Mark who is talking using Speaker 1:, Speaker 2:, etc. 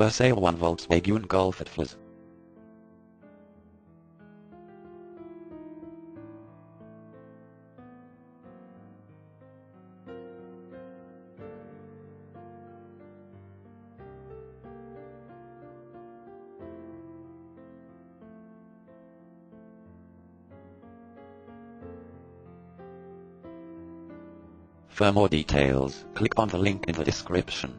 Speaker 1: For sale one Volkswagen Golf at Fliss. For more details, click on the link in the description.